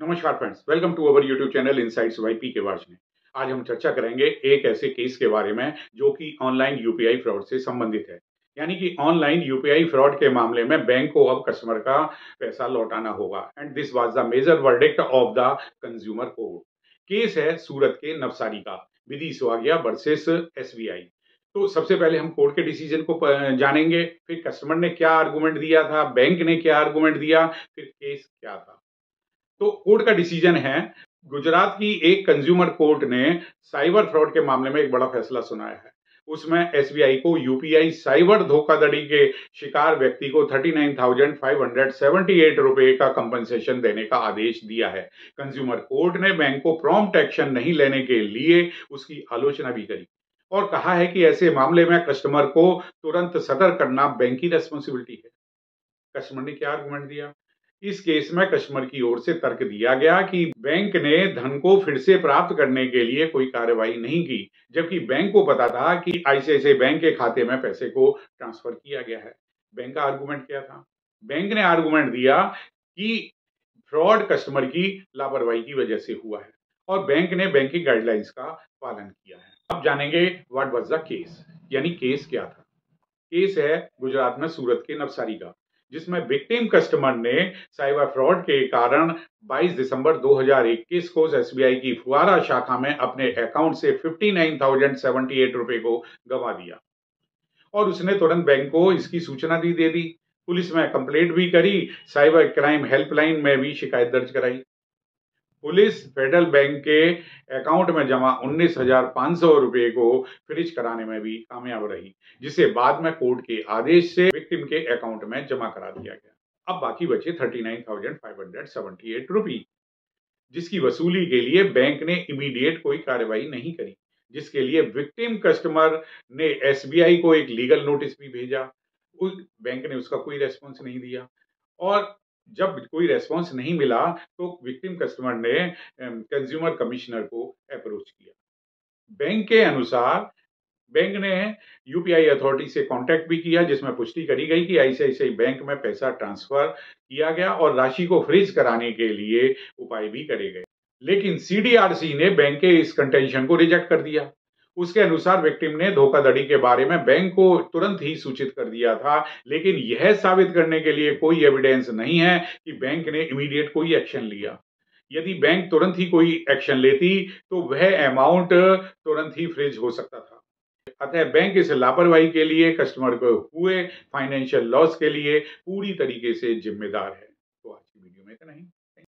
नमस्कार friends welcome to our YouTube channel insights Y P K watch में। आज हम चर्चा करेंगे एक ऐसे केस के बारे में जो कि ऑनलाइन यूपीआई फ्रॉड से संबंधित है। यानी कि ऑनलाइन यूपीआई फ्रॉड के मामले में बैंक को अब कस्टमर का पैसा लौटाना होगा। And this was the major verdict of the consumer court case है सूरत के नवसारी का, विधि स्वाग्या वर्सेस एसबीआई तो सबसे पहले हम कोर्ट के डिसीज़न को जानेंगे, फिर कस्टमर ने क्या आर्गूमेंट दिया था बैंक ने क्या आर्गूमेंट दिया, फिर केस क्या था। तो कोर्ट का डिसीज़न है। गुजरात की एक कंज्यूमर कोर्ट ने साइबर फ्रॉड के मामले में एक बड़ा फैसला सुनाया है। उसमें एसबीआई को यूपीआई साइबर धोखाधड़ी के शिकार व्यक्ति को 39,578 रुपए का कंपनसेशन देने का आदेश दिया है। कंज्यूमर कोर्ट ने बैंक को प्रॉम्प्ट एक्शन नहीं लेने के लिए उसकी आलोचना भी करी और कहा है कि ऐसे मामले में कस्टमर को तुरंत सतर्क करना बैंक की रेस्पॉन्सिबिलिटी है। कस्टमर ने क्या आर्गुमेंट दिया? इस केस में कस्टमर की ओर से तर्क दिया गया कि बैंक ने धन को फिर से प्राप्त करने के लिए कोई कार्रवाई नहीं की, जबकि बैंक को पता था कि आईसीआईसीआई बैंक के खाते में पैसे को ट्रांसफ़र किया गया है। बैंक का आर्गूमेंट क्या था? बैंक ने आर्गूमेंट दिया कि फ्रॉड कस्टमर की लापरवाही की वजह से हुआ है और बैंक ने बैंकिंग गाइडलाइंस का पालन किया है। अब जानेंगे व्हाट वाज द केस यानी केस क्या था। केस है गुजरात में सूरत के नवसारी का। जिसमें विक्टिम कस्टमर ने साइबर फ्रॉड के कारण 22 दिसंबर 2021 को एसबीआई की फुआरा शाखा में अपने अकाउंट से 59,078 रुपए को गवा दिया। और उसने तुरंत बैंक को इसकी सूचना दी दे दी। पुलिस में कंप्लेंट भी करी साइबर क्राइम हेल्पलाइन में भी शिकायत दर्ज कराई। पुलिस फेडरल बैंक के अकाउंट में जमा उन्नीस हज़ार पाँच सौ रुपए को फ्रिज कराने में भी कामयाब रही, जिसे बाद में कोर्ट के आदेश से विक्टिम के अकाउंट में जमा करा दिया गया। अब बाकी बचे thirty nine thousand five hundred seventy eight rupee, जिसकी वसूली के लिए बैंक ने इमीडिएट कोई कार्रवाई नहीं करी, जिसके लिए विक्टिम कस्टमर ने एसबीआई को एक लीगल नोटिस भी भेजा। बैंक ने उसका कोई रेस्पॉन्स नहीं दिया। और जब कोई रेस्पॉन्स नहीं मिला तो विक्टिम कस्टमर ने कंज्यूमर कमिश्नर को अप्रोच किया। बैंक के अनुसार, बैंक ने यूपीआई अथॉरिटी से कांटेक्ट भी किया, जिसमें पुष्टि करी गई कि आईसीआईसीआई बैंक में पैसा ट्रांसफ़र किया गया और राशि को फ्रीज कराने के लिए उपाय भी करे गए। लेकिन सीडीआरसी ने बैंक के इस कंटेंशन को रिजेक्ट कर दिया। उसके अनुसार विक्टिम ने धोखाधड़ी के बारे में बैंक को तुरंत ही सूचित कर दिया था। लेकिन यह साबित करने के लिए कोई एविडेंस नहीं है कि बैंक ने इमीडिएट कोई एक्शन लिया। यदि बैंक तुरंत ही कोई एक्शन लेती तो वह अमाउंट तुरंत ही फ्रिज हो सकता था। अतः बैंक इस लापरवाही के लिए कस्टमर को हुए फाइनेंशियल लॉस के लिए पूरी तरीके से जिम्मेदार है। तो आज की वीडियो में इतना ही।